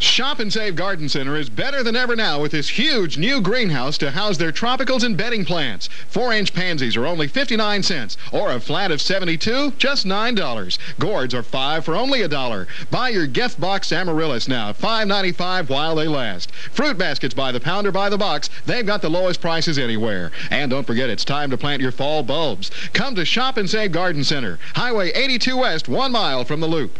Shop and Save Garden Center is better than ever now with this huge new greenhouse to house their tropicals and bedding plants. Four-inch pansies are only 59 cents, or a flat of 72, just $9. Gourds are 5 for only a dollar. Buy your gift box amaryllis now, $5.95 while they last. Fruit baskets by the pound or by the box, they've got the lowest prices anywhere. And don't forget, it's time to plant your fall bulbs. Come to Shop and Save Garden Center, Highway 82 West, one mile from the Loop.